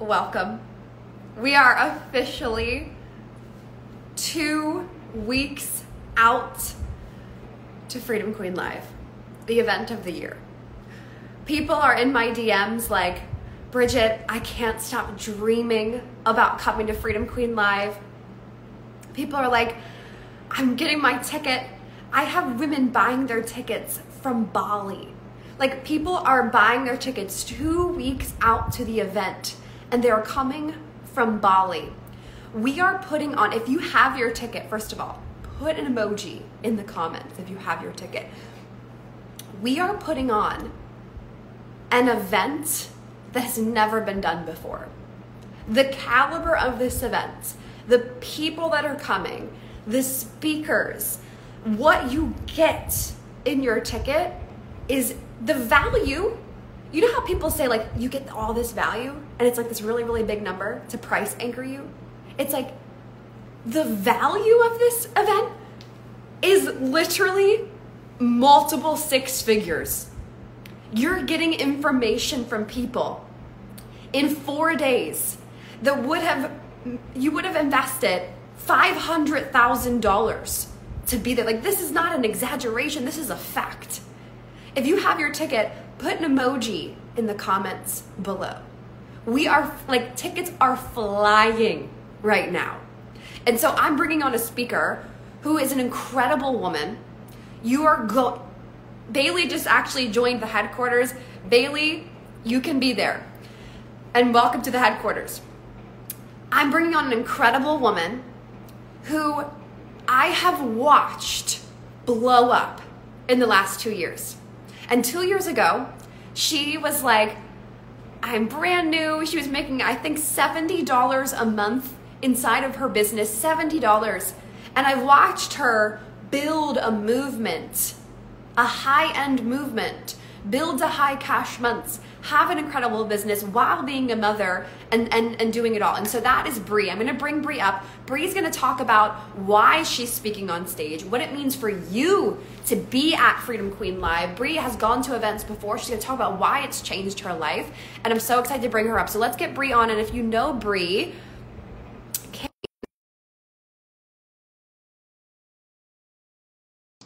welcome. We are officially two weeks out to Freedom Queen Live, the event of the year. People are in my DMs like, Bridget, I can't stop dreaming about coming to Freedom Queen Live. People are like, I'm getting my ticket. I have women buying their tickets from Bali. Like, people are buying their tickets two weeks out to the event and they're coming from Bali. We are putting on, if you have your ticket, first of all, put an emoji in the comments if you have your ticket. We are putting on an event that has never been done before. The caliber of this event, the people that are coming, the speakers, what you get in your ticket is the value. You know how people say, like, you get all this value and it's like this really, really big number to price anchor you? It's like the value of this event is literally multiple six figures. You're getting information from people in four days that would have you would have invested $500,000 to be there. Like, this is not an exaggeration, this is a fact. If you have your ticket, put an emoji in the comments below. We are like, tickets are flying right now. And so I'm bringing on a speaker who is an incredible woman. You are go. Bailey just actually joined the headquarters. Bailey, you can be there. And welcome to the headquarters. I'm bringing on an incredible woman who I have watched blow up in the last two years. And two years ago, she was like, I'm brand new. She was making, I think, $70 a month inside of her business, $70. And I watched her build a movement, a high end movement, build to high cash months, have an incredible business while being a mother and, and, and doing it all. And so that is Bree. I'm gonna bring Bree up. Bree's gonna talk about why she's speaking on stage, what it means for you to be at Freedom Queen Live. Bree has gone to events before. She's gonna talk about why it's changed her life. And I'm so excited to bring her up. So let's get Bree on. And if you know Bree,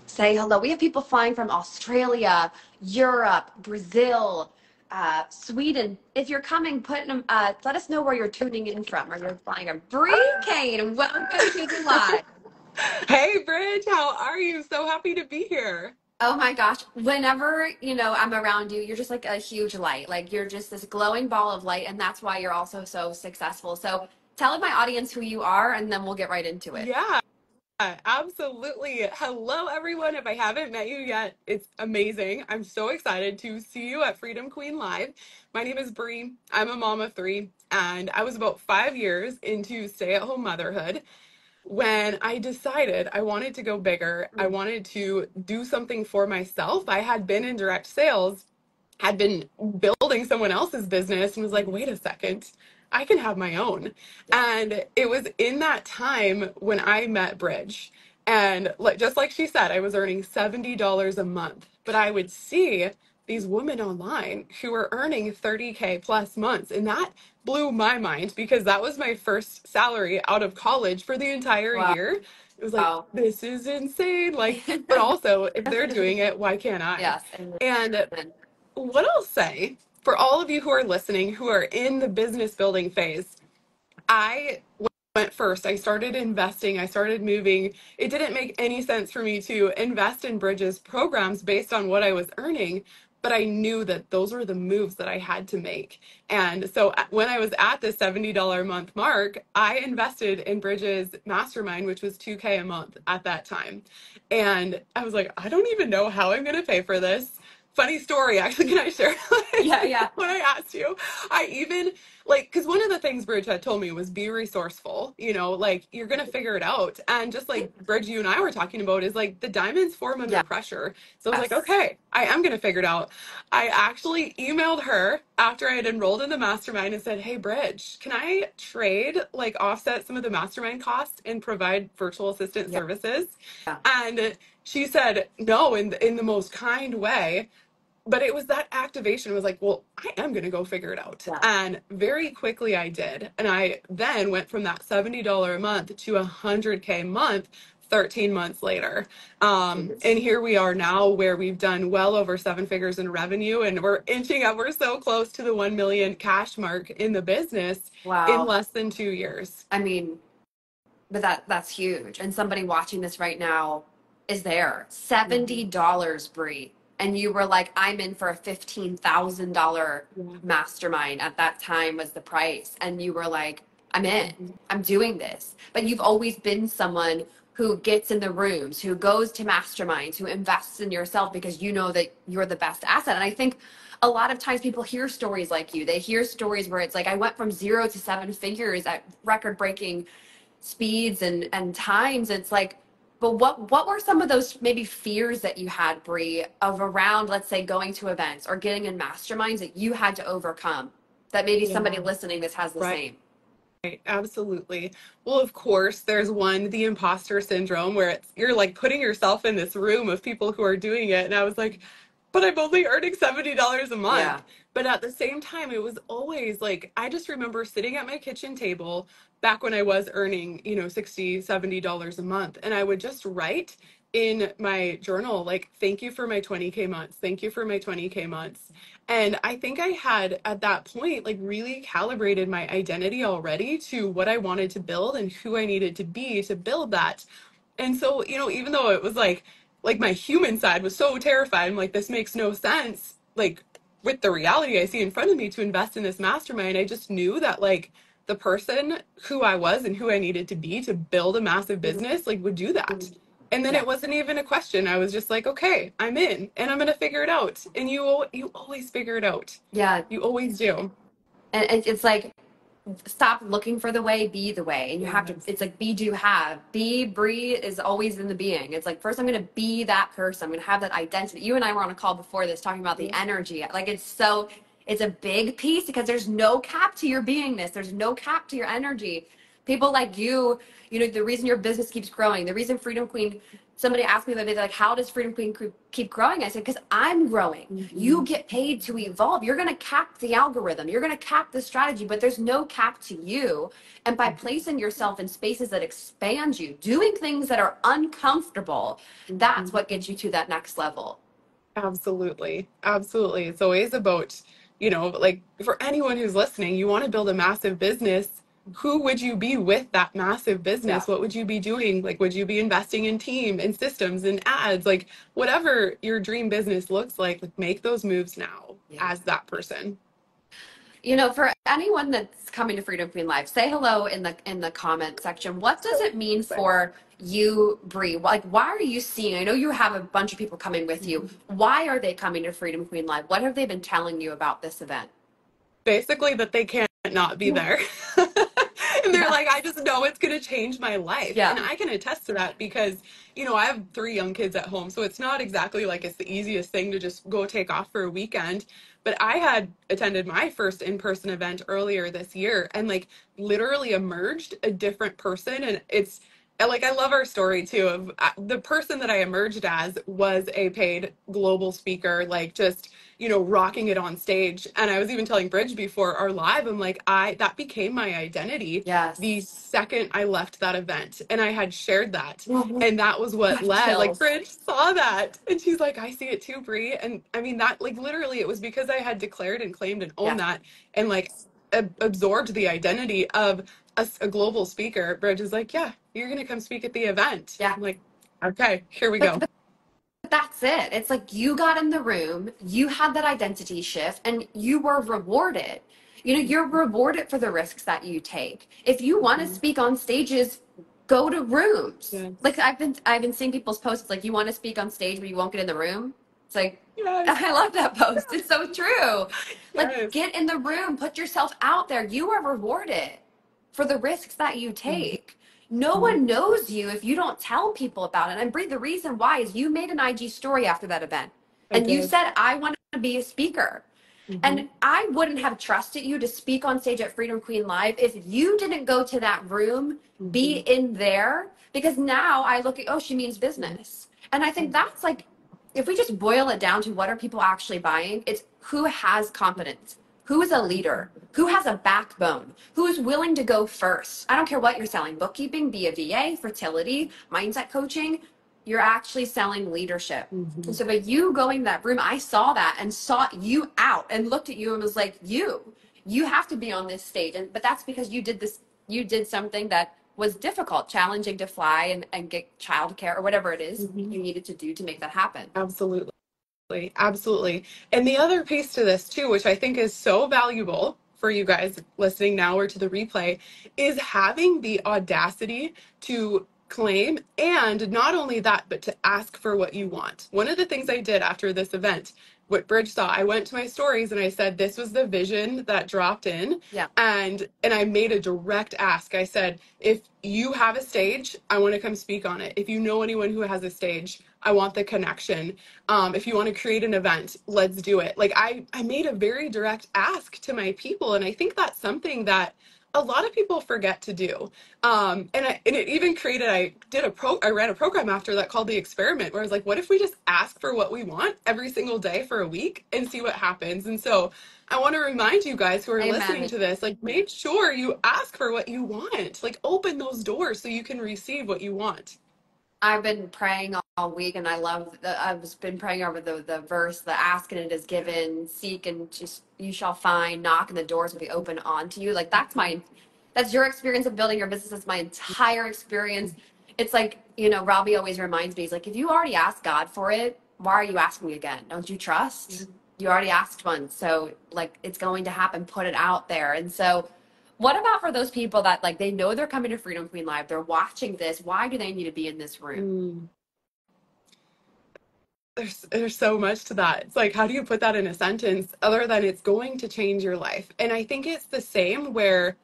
say hello. We have people flying from Australia, Europe, Brazil, uh, Sweden. If you're coming, put them. Uh, let us know where you're tuning in from, or you're flying from. Bree Kane, welcome to the live. Hey, Bridge, how are you? So happy to be here. Oh my gosh! Whenever you know I'm around you, you're just like a huge light. Like you're just this glowing ball of light, and that's why you're also so successful. So tell my audience who you are, and then we'll get right into it. Yeah, absolutely. Hello, everyone. If I haven't met you yet, it's amazing. I'm so excited to see you at Freedom Queen Live. My name is Bree. I'm a mom of three, and I was about five years into stay at home motherhood when I decided I wanted to go bigger. I mm-hmm. wanted to do something for myself. I had been in direct sales, had been building someone else's business, and was like, wait a second. I can have my own. And it was in that time when I met Bridge. And like, just like she said, I was earning $70 a month. But I would see these women online who were earning 30K plus months. And that blew my mind because that was my first salary out of college for the entire Wow. year. It was like, Wow. this is insane. Like, but also, if they're doing it, why can't I? Yes. And And what I'll say for all of you who are listening who are in the business building phase, I went first. I started investing, I started moving. It didn't make any sense for me to invest in Bridges programs based on what I was earning, but I knew that those were the moves that I had to make. And so uh, when I was at the $70 a month mark, I invested in Bridges Mastermind, which was 2K a month at that time. And I was like, I don't even know how I'm going to pay for this. Funny story, actually, can I share? yeah, yeah. when I asked you, I even like because one of the things Bridge had told me was be resourceful. You know, like you're gonna figure it out. And just like Bridge, you and I were talking about, is like the diamonds form under Yeah. pressure. So I was like, okay, I am gonna figure it out. I actually emailed her after I had enrolled in the mastermind and said, hey, Bridge, can I trade like offset some of the mastermind costs and provide virtual assistant Yeah. services? Yeah. And she said no in the, in the most kind way but it was that activation was like well i am going to go figure it out Yeah. and very quickly i did and i then went from that $70 a month to a 100k a month 13 months later um, and here we are now where we've done well over seven figures in revenue and we're inching up we're so close to the 1 million cash mark in the business in Wow. less than two years I mean, but that that's huge. And somebody watching this right now is there. Seventy dollars, Brie. And you were like, I'm in for a fifteen thousand dollar Yeah. mastermind at that time was the price. And you were like, I'm in. Mm-hmm. I'm doing this. But you've always been someone who gets in the rooms, who goes to masterminds, who invests in yourself because you know that you're the best asset. And I think a lot of times people hear stories like you. They hear stories where it's like I went from zero to seven figures at record breaking speeds and and times. It's like, but what what were some of those maybe fears that you had, Brie, of around, let's say, going to events or getting in masterminds that you had to overcome? That maybe somebody listening this has the Right. same. Right, absolutely. Well, of course, there's one, the imposter syndrome, where it's you're like putting yourself in this room of people who are doing it. And I was like, but I'm only earning $70 a month. Yeah. But at the same time, it was always like, I just remember sitting at my kitchen table back when I was earning, you know, 60, $70 a month. And I would just write in my journal, like, thank you for my 20K months. Thank you for my 20K months. And I think I had at that point, like, really calibrated my identity already to what I wanted to build and who I needed to be to build that. And so, you know, even though it was like, like my human side was so terrified, I'm like, this makes no sense. Like, with the reality I see in front of me to invest in this mastermind, I just knew that, like, the person who I was and who I needed to be to build a massive business, like, would do that. And then Yeah. it wasn't even a question. I was just like, okay, I'm in and I'm gonna figure it out. And you you always figure it out. Yeah. You always do. And it's like stop looking for the way, be the way. And you have to it's like be do have. Be breathe is always in the being. It's like first I'm gonna be that person. I'm gonna have that identity. You and I were on a call before this talking about the energy. Like it's so it's a big piece because there's no cap to your beingness. There's no cap to your energy. People like you, you know, the reason your business keeps growing, the reason Freedom Queen, somebody asked me the other day, like, how does Freedom Queen keep growing? I said, because I'm growing. Mm-hmm. You get paid to evolve. You're going to cap the algorithm. You're going to cap the strategy, but there's no cap to you. And by mm-hmm. placing yourself in spaces that expand you, doing things that are uncomfortable, that's mm-hmm. what gets you to that next level. Absolutely. Absolutely. It's always about, you know, like for anyone who's listening, you want to build a massive business. Who would you be with that massive business? Yeah. What would you be doing? Like, would you be investing in team, in systems, in ads? Like, whatever your dream business looks like, like make those moves now Yeah. as that person. You know, for anyone that's coming to Freedom Queen Live, say hello in the in the comment section. What does it mean for you, Bree? Like, why are you seeing? I know you have a bunch of people coming with you. Mm-hmm. Why are they coming to Freedom Queen Live? What have they been telling you about this event? Basically, that they can't not be there. and they're Yeah. like, I just know it's going to change my life. Yeah. And I can attest to that because, you know, I have three young kids at home. So it's not exactly like it's the easiest thing to just go take off for a weekend. But I had attended my first in person event earlier this year and like literally emerged a different person. And it's, like I love our story too of uh, the person that I emerged as was a paid global speaker, like just you know rocking it on stage. And I was even telling Bridge before our live, I'm like I that became my identity Yes. the second I left that event, and I had shared that, Mhm. and that was what Got led. Like. Bridge saw that, and she's like, I see it too, Brie. And I mean that like literally, it was because I had declared and claimed and owned Yeah. that, and like ab- absorbed the identity of a, a global speaker. Bridge is like, yeah, you're gonna come speak at the event. Yeah. I'm like, okay, here we But- go. but that's it. It's like you got in the room, you had that identity shift, and you were rewarded. You know, you're rewarded for the risks that you take. If you want to Mhm. speak on stages, go to rooms. Like I've been I've been seeing people's posts like you want to speak on stage but you won't get in the room. It's like Yes. I love that post. It's so true. Like Yes. get in the room, put yourself out there. You are rewarded for the risks that you Mm-hmm. take. No one knows you if you don't tell people about it. And Bree, the reason why is you made an IG story after that event. I and you said, I want to be a speaker. Mhm. And I wouldn't have trusted you to speak on stage at Freedom Queen Live if you didn't go to that room, be Mm-hmm. in there. Because now I look at, oh, she means business. And I think that's like if we just boil it down to what are people actually buying, it's who has confidence, who is a leader, who has a backbone, who is willing to go first. I don't care what you're selling bookkeeping, be a VA, fertility, mindset coaching. You're actually selling leadership. Mhm. And so by you going that room, I saw that and sought you out and looked at you and was like, you, you have to be on this stage. And but that's because you did this, you did something that was difficult, challenging to fly and, and get childcare or whatever it is Mhm. you needed to do to make that happen. Absolutely. Absolutely. And the other piece to this, too, which I think is so valuable for you guys listening now or to the replay, is having the audacity to claim and not only that, but to ask for what you want. One of the things I did after this event, what Bridge saw, I went to my stories and I said, This was the vision that dropped in. Yeah. And and I made a direct ask. I said, if you have a stage, I want to come speak on it. If you know anyone who has a stage, I want the connection. Um, if you want to create an event, let's do it. Like I, I made a very direct ask to my people, and I think that's something that a lot of people forget to do. Um, and I, and it even created. I did a pro. I ran a program after that called the experiment, where I was like, what if we just ask for what we want every single day for a week and see what happens? And so I want to remind you guys who are Amen. listening to this, like, make sure you ask for what you want. Like, open those doors so you can receive what you want. I've been praying all week, and I love. The, I've been praying over the the verse, the ask and it is given, seek and just you shall find, knock and the doors will be open onto you. Like that's my, that's your experience of building your business. That's my entire experience. It's like you know, Robbie always reminds me. He's like, if you already asked God for it, why are you asking again? Don't you trust? Mm-hmm. You already asked once, so like it's going to happen. Put it out there, and so. What about for those people that like they know they're coming to Freedom Queen Live, they're watching this. Why do they need to be in this room? Hmm. there's there's so much to that. It's like how do you put that in a sentence other than it's going to change your life? And I think it's the same where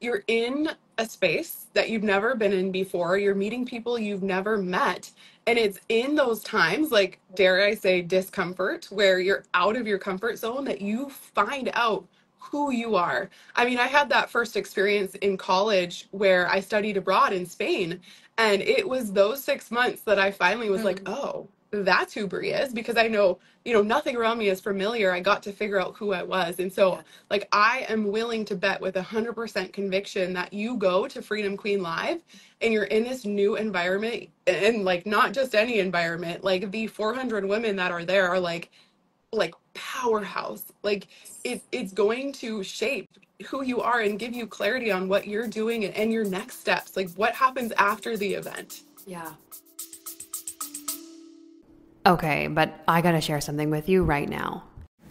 you're in a space that you've never been in before, you're meeting people you've never met, and it's in those times like dare I say discomfort where you're out of your comfort zone that you find out who you are. I mean, I had that first experience in college where I studied abroad in Spain, and it was those 6 months that I finally was like, mm. "Oh, that's who Brie is because I know, you know, nothing around me is familiar. I got to figure out who I was. And so, Yeah. like, I am willing to bet with 100% conviction that you go to Freedom Queen Live and you're in this new environment and, like, not just any environment, like, the 400 women that are there are like, like powerhouse like it, it's going to shape who you are and give you clarity on what you're doing and, and your next steps like what happens after the event Yeah. Okay, but I gotta share something with you right now.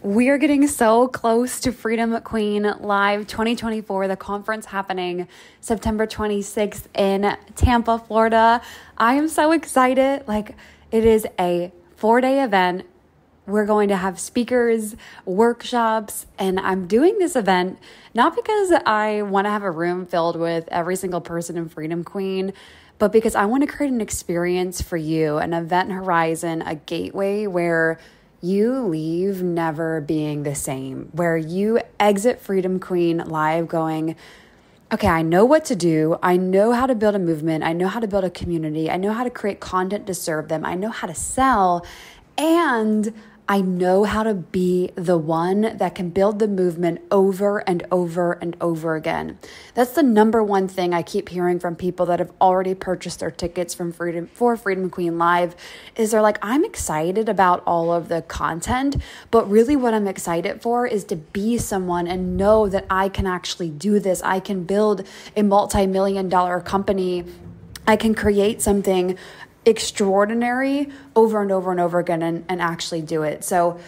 We're getting so close to Freedom Queen Live 2024, the conference happening September 26th in Tampa, Florida. I am so excited. Like, it is a four day event. We're going to have speakers, workshops, and I'm doing this event not because I want to have a room filled with every single person in Freedom Queen, but because I want to create an experience for you, an event horizon, a gateway where you leave never being the same, where you exit Freedom Queen live going, okay, I know what to do. I know how to build a movement. I know how to build a community. I know how to create content to serve them. I know how to sell. And I know how to be the one that can build the movement over and over and over again. That's the number one thing I keep hearing from people that have already purchased their tickets from Freedom for Freedom Queen Live is they're like, I'm excited about all of the content, but really what I'm excited for is to be someone and know that I can actually do this. I can build a multi-million dollar company. I can create something extraordinary over and over and over again and, and actually do it. So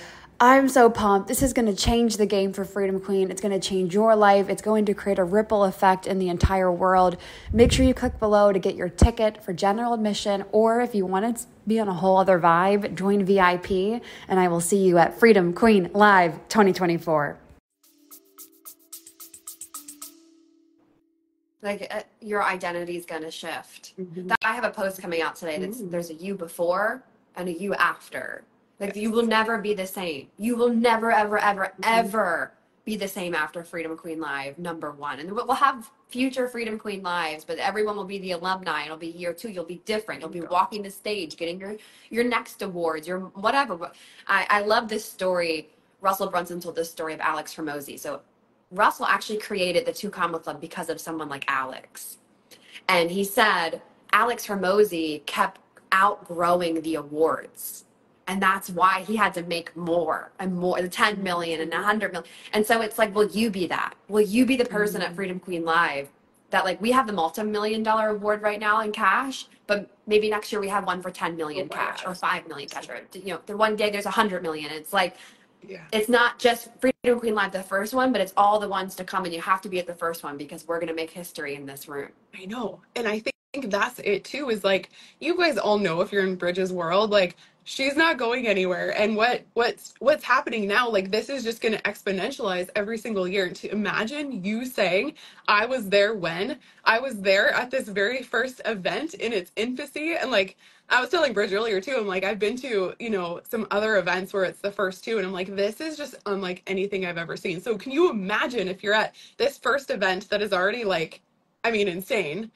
I'm so pumped. This is going to change the game for Freedom Queen. It's going to change your life. It's going to create a ripple effect in the entire world. Make sure you click below to get your ticket for general admission, or if you want to be on a whole other vibe, join VIP, and I will see you at Freedom Queen Live 2024. Like uh, your identity is going to shift. Mm-hmm. That, I have a post coming out today that's mm. there's a you before and a you after. Like you will never be the same. You will never, ever, ever, mm-hmm. ever be the same after Freedom Queen Live, number one. And we'll have future Freedom Queen Lives, but everyone will be the alumni. It'll be year two. You'll be different. You'll be walking the stage, getting your, your next awards, your whatever. But I, I love this story. Russell Brunson told this story of Alex Hormozi. So Russell actually created the Two Comma Club because of someone like Alex. And he said Alex Hormozi kept outgrowing the awards. And that's why he had to make more and more, the 10 million and 100 million. And so it's like, will you be that? Will you be the person at mm. Freedom Queen Live that like we have the multi-million dollar award right now in cash, but maybe next year we have one for 10 million Oh cash or 5 million cash or you know, the one day there's 100 million. It's like Yeah. it's not just Freedom Queen Live, the first one, but it's all the ones to come, and you have to be at the first one because we're gonna make history in this room. I know. And I think that's it too, is like you guys all know if you're in Bridges world, like she's not going anywhere. And what what's what's happening now, like this is just gonna exponentialize every single year. To imagine you saying, I was there when I was there at this very first event in its infancy. And like I was telling Bridge earlier too, I'm like, I've been to, you know, some other events where it's the first two, and I'm like, this is just unlike anything I've ever seen. So can you imagine if you're at this first event that is already like I mean, insane.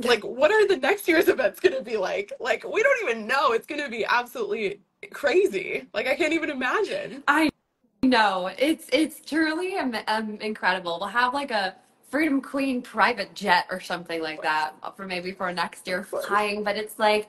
Like, what are the next year's events going to be like? Like, we don't even know. It's going to be absolutely crazy. Like, I can't even imagine. I know it's it's truly um, um, incredible. We'll have like a Freedom Queen private jet or something like that for maybe for next year flying. But it's like,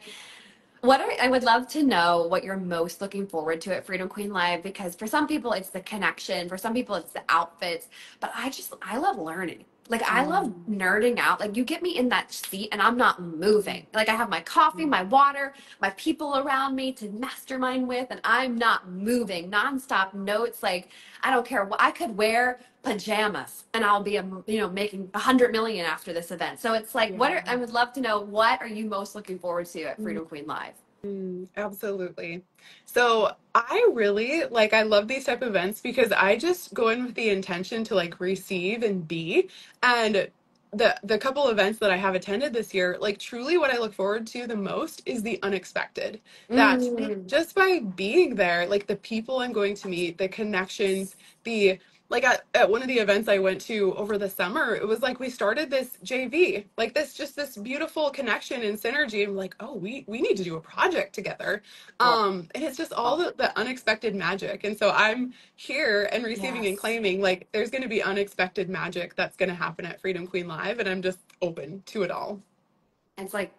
what are, I would love to know what you're most looking forward to at Freedom Queen Live because for some people it's the connection, for some people it's the outfits. But I just I love learning. Like I love nerding out. Like you get me in that seat and I'm not moving. Like I have my coffee, my water, my people around me to mastermind with, and I'm not moving nonstop. Notes like I don't care what I could wear pajamas and I'll be um, you know making a hundred million after this event. So it's like what are, I would love to know what are you most looking forward to at Freedom Queen Live? Mm, absolutely. So I really like I love these type of events because I just go in with the intention to like receive and be. And the the couple events that I have attended this year, like truly what I look forward to the most is the unexpected. That Mm. just by being there, like the people I'm going to meet, the connections, the like at, at one of the events I went to over the summer, it was like we started this JV, like this just this beautiful connection and synergy. And like, oh, we we need to do a project together. Um, and it's just all the, the unexpected magic. And so I'm here and receiving and claiming like there's gonna be unexpected magic that's gonna happen at Freedom Queen Live, and I'm just open to it all. It's like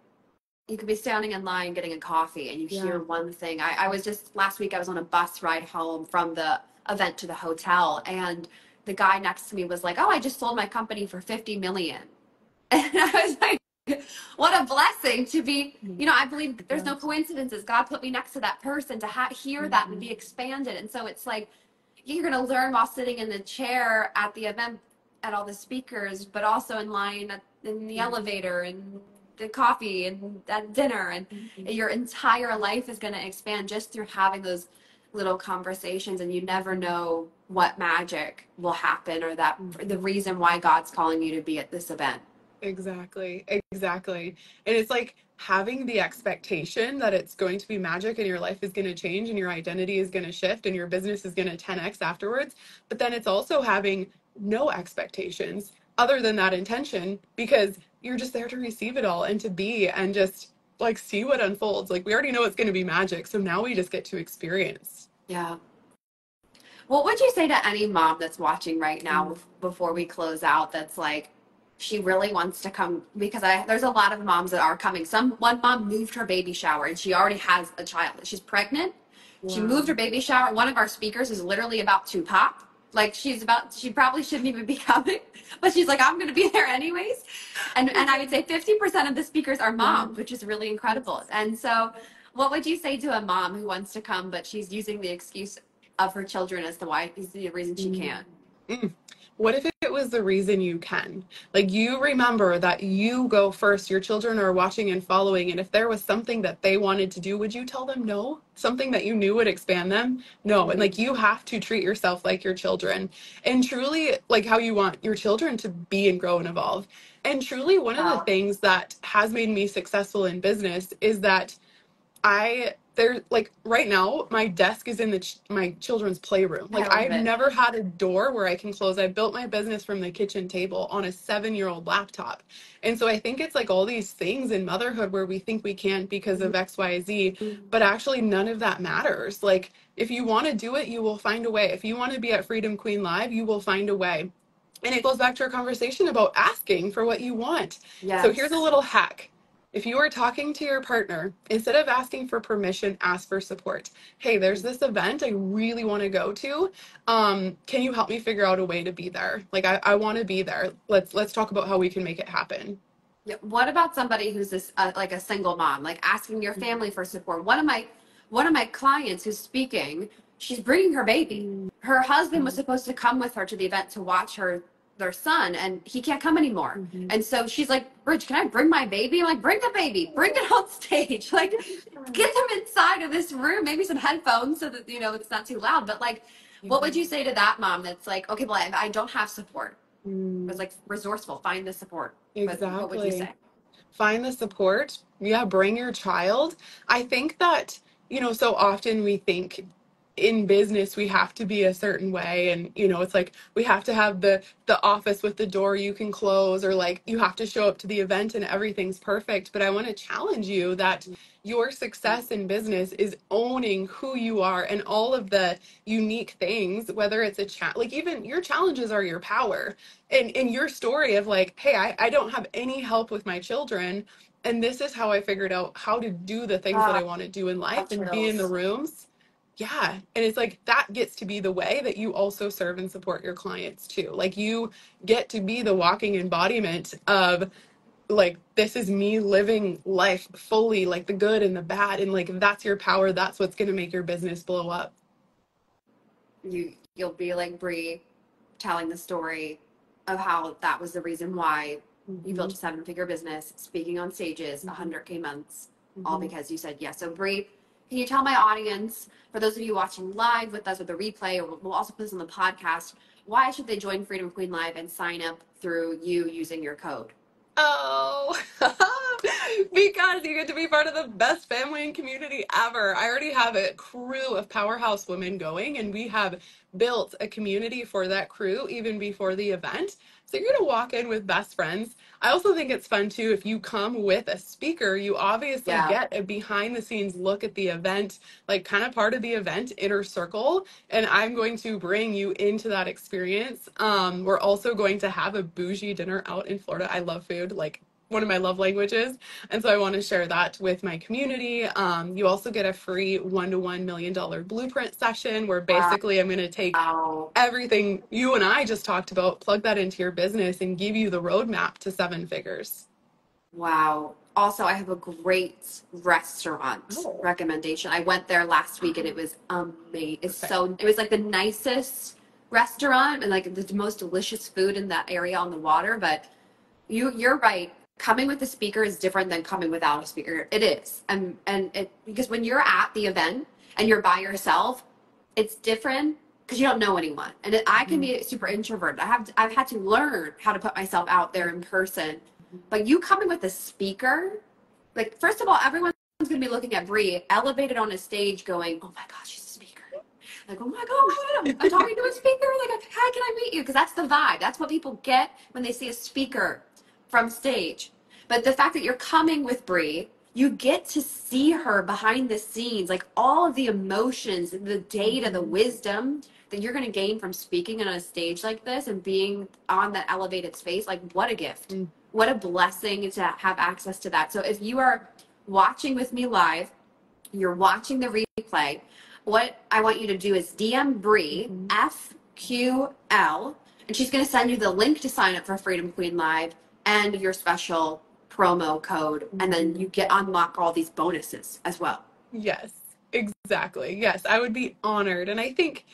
you could be standing in line getting a coffee and you Yeah. hear one thing. I, I was just last week I was on a bus ride home from the event to the hotel and the guy next to me was like, Oh, I just sold my company for fifty million. And I was like, What a blessing to be, you know, I believe there's no coincidences. God put me next to that person to ha- hear that and be mm-hmm. expanded. And so it's like you're going to learn while sitting in the chair at the event at all the speakers, but also in line at, in the mm-hmm. elevator and the coffee and at dinner. And mm-hmm. your entire life is going to expand just through having those little conversations. And you never know what magic will happen or that mm. the reason why God's calling you to be at this event. Exactly, exactly. And it's like having the expectation that it's going to be magic and your life is going to change and your identity is going to shift and your business is going to 10x afterwards. But then it's also having no expectations other than that intention because you're just there to receive it all and to be and just like see what unfolds. Like we already know it's going to be magic. So now we just get to experience. Yeah. What would you say to any mom that's watching right now bef- before we close out that's like she really wants to come because I there's a lot of moms that are coming. Some one mom moved her baby shower and she already has a child. She's pregnant. She moved her baby shower. One of our speakers is literally about to pop. Like she's about she probably shouldn't even be coming, but she's like, I'm gonna be there anyways. And and I would say 50% of the speakers are moms, mm-hmm. which is really incredible. And so what would you say to a mom who wants to come but she's using the excuse of her children as the why is the reason she mm-hmm. can't? Mm. What if it was the reason you can? Like you remember that you go first, your children are watching and following, and if there was something that they wanted to do, would you tell them no? Something that you knew would expand them? No. And like you have to treat yourself like your children and truly like how you want your children to be and grow and evolve. And truly, one of the things that has made me successful in business is that I there like right now my desk is in the ch- my children's playroom. I like love i've it. never had a door where i can close. I built my business from the kitchen table on a seven year old laptop. And so i think it's like all these things in motherhood where we think we can't because of mm-hmm. xyz mm-hmm. but actually none of that matters. Like if you want to do it you will find a way. If you want to be at freedom queen live you will find a way. And it goes back to our conversation about asking for what you want. Yes. so here's a little hack. If you are talking to your partner, instead of asking for permission, ask for support. Hey, there's this event I really want to go to. Um, can you help me figure out a way to be there? Like I, I want to be there. Let's let's talk about how we can make it happen. What about somebody who's this uh, like a single mom, like asking your family for support? One of my one of my clients who's speaking, she's bringing her baby. Her husband was supposed to come with her to the event to watch her their son, and he can't come anymore. Mm-hmm. And so she's like, "Bridge, can I bring my baby?" I'm like, "Bring the baby, bring it on stage, like get them inside of this room, maybe some headphones so that you know it's not too loud." But like, what would you say to that mom that's like, "Okay, well, I, I don't have support." Mm. It's like resourceful, find the support. But what would you Exactly. say? find the support. Yeah, bring your child. I think that, you know, so often we think in business we have to be a certain way. And you know it's like we have to have the the office with the door you can close or like you have to show up to the event and everything's perfect. But i want to challenge you that your success in business is owning who you are and all of the unique things whether it's a chat like even your challenges are your power. And in your story of like hey I, I don't have any help with my children and this is how i figured out how to do the things that i Ah, want to do in life and be in the rooms yeah and it's like that gets to be the way that you also serve and support your clients too like you get to be the walking embodiment of like this is me living life fully like the good and the bad and like that's your power that's what's going to make your business blow up You you'll be like Brie, telling the story of how that was the reason why you built a seven figure business, speaking on stages, Mhm. 100k months, all Mhm. because you said yes. So Brie, can you tell my audience, for those of you watching live with us with the replay, or we'll also put this on the podcast, why should they join Freedom Queen Live and sign up through you using your code? Oh, because you get to be part of the best family and community ever. I already have a crew of powerhouse women going, and we have built a community for that crew even before the event. So you're going to walk in with best friends. I also think it's fun too if you come with a speaker, you obviously Yeah. get a behind the scenes look at the event, like kind of part of the event, inner circle. And I'm going to bring you into that experience. Um, we're also going to have a bougie dinner out in Florida. I love food, like one of my love languages. And so I want to share that with my community. Um, you also get a free one to one million dollar blueprint session where Wow. basically I'm going to take Wow. everything you and I just talked about, plug that into your business, and give you the roadmap to seven figures. Wow. Also, I have a great restaurant Oh. recommendation. I went there last week and it was amazing. It's Okay. so, it was like the nicest restaurant and like the most delicious food in that area on the water. But you, you're right. Coming with a speaker is different than coming without a speaker. It is. And, and it, because when you're at the event and you're by yourself, it's different because you don't know anyone. And it, I can be mm-hmm. super introverted. I have, I've had to learn how to put myself out there in person but you coming with a speaker, like first of all, everyone's gonna be looking at Brie elevated on a stage, going, "Oh my gosh, she's a speaker!" Like, "Oh my god, I'm, I'm talking to a speaker!" Like, "Hi, can I meet you?" Because that's the vibe. That's what people get when they see a speaker from stage. But the fact that you're coming with Brie, you get to see her behind the scenes, like all of the emotions, the data, the wisdom that you're going to gain from speaking on a stage like this and being on that elevated space. Like, what a gift! Mm. What a blessing to have access to that. So, if you are watching with me live, you're watching the replay, what I want you to do is DM Bree, Mhm. FQL, and she's going to send you the link to sign up for Freedom Queen Live and your special promo code. And then you get unlock all these bonuses as well. Yes, exactly. Yes, I would be honored. And I think,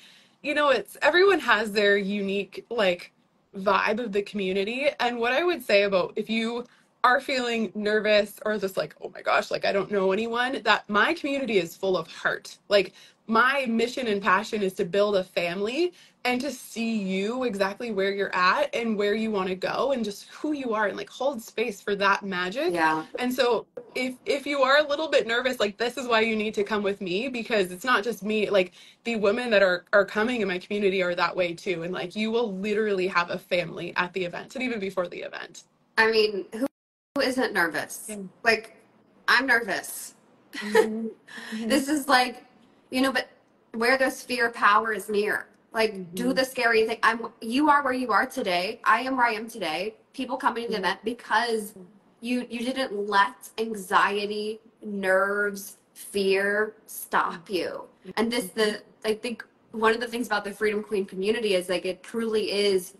you know, it's everyone has their unique like vibe of the community. And what I would say about if you are feeling nervous or just like, oh my gosh, like I don't know anyone, that my community is full of heart. Like my mission and passion is to build a family and to see you exactly where you're at and where you want to go and just who you are and like hold space for that magic. Yeah. And so if if you are a little bit nervous, like this is why you need to come with me because it's not just me, like the women that are are coming in my community are that way too. And like you will literally have a family at the event and even before the event. I mean, who, who isn't nervous? Yeah. Like, I'm nervous. Mm-hmm. Mm-hmm. this is like, you know, but where there's fear, power is near. Like, do mm. the scary thing. I'm. You are where you are today. I am where I am today. People coming to mm. the event because you you didn't let anxiety, nerves, fear stop you. And this the I think one of the things about the Freedom Queen community is like it truly is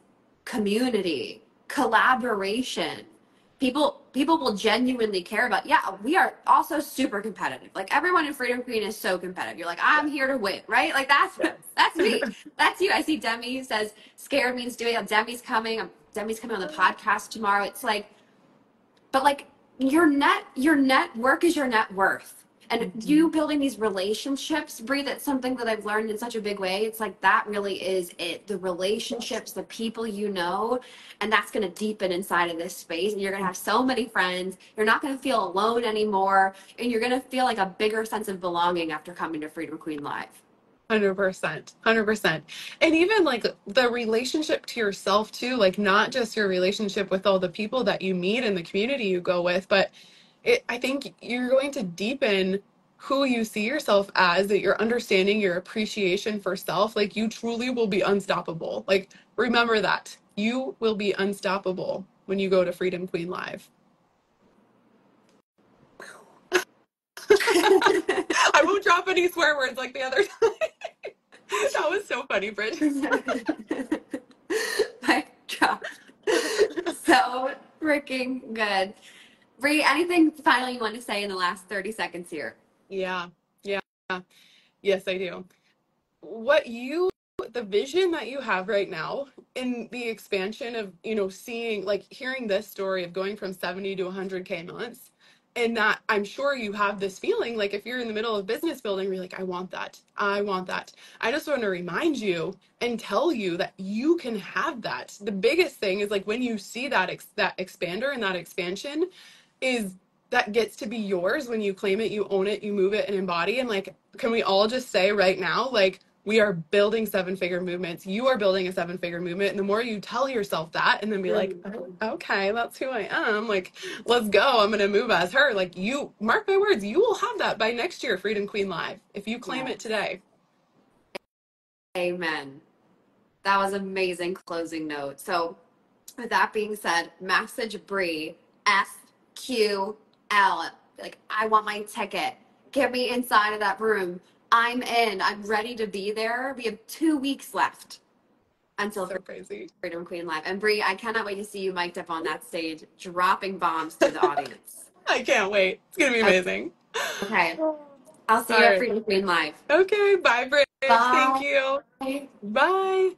community, collaboration. People people will genuinely care about. Yeah, we are also super competitive. Like everyone in Freedom Queen is so competitive. You're like, I'm here to win, right? Like that's that's me. That's you. I see Demi says scared means doing it. Demi's coming. Demi's coming on the podcast tomorrow. It's like, but like your net your net work is your net worth. And mm-hmm. you building these relationships, Brie, that's something that I've learned in such a big way. It's like that really is it. The relationships, the people you know, and that's going to deepen inside of this space. And you're going to have so many friends. You're not going to feel alone anymore. And you're going to feel like a bigger sense of belonging after coming to Freedom Queen Live. Hundred percent, hundred percent, and even like the relationship to yourself too, like not just your relationship with all the people that you meet in the community you go with, but it, I think you're going to deepen who you see yourself as, that you're understanding, your appreciation for self, like you truly will be unstoppable. Like remember that you will be unstoppable when you go to Freedom Queen Live. I won't drop any swear words like the other time. that was so funny, Bridge. Mic drop. so freaking good. Brie, anything final you want to say in the last 30 seconds here? Yeah, yeah, yes, I do. What you, the vision that you have right now in the expansion of, you know, seeing, like hearing this story of going from 70 to 100K months, and that I'm sure you have this feeling like if you're in the middle of business building, you're like, I want that. I want that. I just want to remind you and tell you that you can have that. The biggest thing is like when you see that ex- that expander and that expansion is that gets to be yours when you claim it, you own it, you move it and embody. And like, can we all just say right now, like, we are building seven figure movements. You are building a seven figure movement. And the more you tell yourself that and then be like, mm-hmm. oh, okay, that's who I am. Like, let's go. I'm going to move as her. Like, you, mark my words, you will have that by next year, Freedom Queen Live, if you claim it today. Amen. That was amazing closing note. So, with that being said, message Brie S Q L. Like, I want my ticket. Get me inside of that room. I'm in. I'm ready to be there. We have two weeks left until So crazy. Freedom Queen Live. And Brie, I cannot wait to see you mic'd up on that stage, dropping bombs to the audience. I can't wait. It's going to be amazing. Okay. I'll see you at. Freedom Queen Live. Okay. Bye. Bye. Thank you. Bye. Bye.